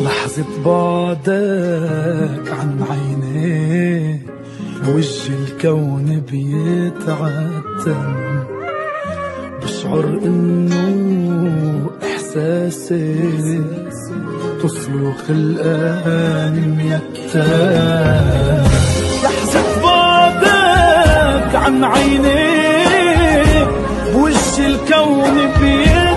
لحظة بعدك عن عيني وجه الكون بيتعتم. بشعر إنه إحساسي تصرخ الآن يكتم لحظة بعدك عن عيني بوجه الكون بيتعتم.